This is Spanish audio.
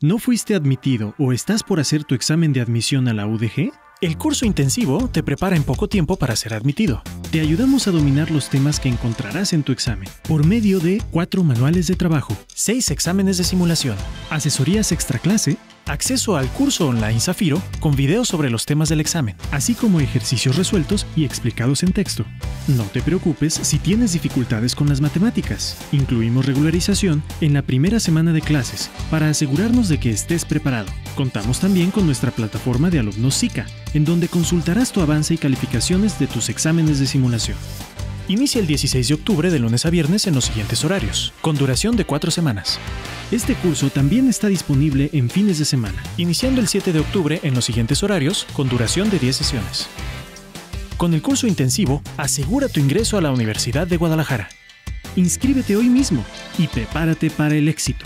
¿No fuiste admitido o estás por hacer tu examen de admisión a la UDG? El curso intensivo te prepara en poco tiempo para ser admitido. Te ayudamos a dominar los temas que encontrarás en tu examen por medio de cuatro manuales de trabajo, seis exámenes de simulación, asesorías extraclase, acceso al curso online Zafiro con videos sobre los temas del examen, así como ejercicios resueltos y explicados en texto. No te preocupes si tienes dificultades con las matemáticas. Incluimos regularización en la primera semana de clases para asegurarnos de que estés preparado. Contamos también con nuestra plataforma de alumnos SICA, en donde consultarás tu avance y calificaciones de tus exámenes de simulación. Inicia el 16 de octubre de lunes a viernes en los siguientes horarios, con duración de cuatro semanas. Este curso también está disponible en fines de semana. Iniciando el 7 de octubre en los siguientes horarios, con duración de 10 sesiones. Con el curso intensivo, asegura tu ingreso a la Universidad de Guadalajara. Inscríbete hoy mismo y prepárate para el éxito.